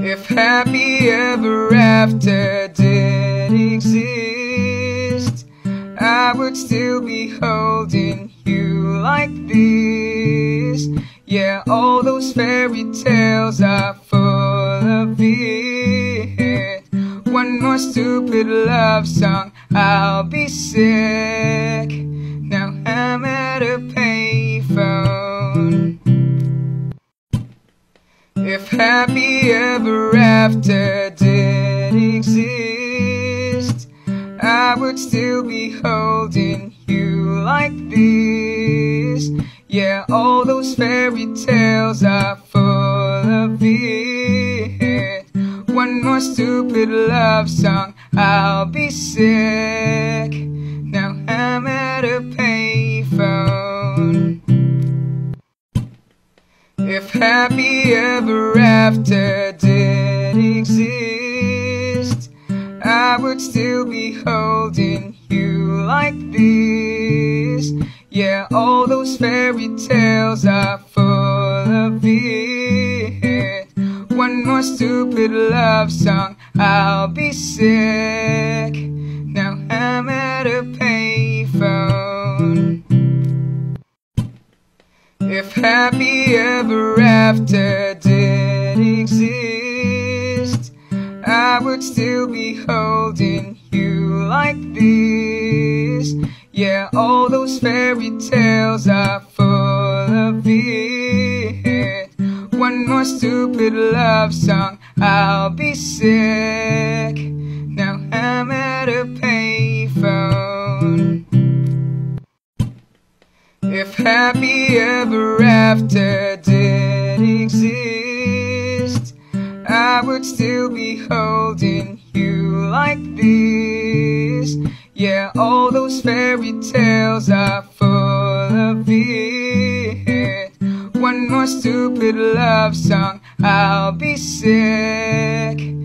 If happy ever after did exist, I would still be holding you like this. Yeah, all those fairy tales are full of it. One more stupid love song, I'll be sick. Now I'm at a If happy ever after did exist, I would still be holding you like this. Yeah, all those fairy tales are full of it. One more stupid love song, I'll be sick. Now I'm at a If happy ever after did exist, I would still be holding you like this. Yeah, all those fairy tales are full of it. One more stupid love song, I'll be sick. If happy ever after did exist, I would still be holding you like this. Yeah, all those fairy tales are full of it. One more stupid love song, I'll be sick. If happy ever after did exist, I would still be holding you like this. Yeah, all those fairy tales are full of it. One more stupid love song, I'll be sick.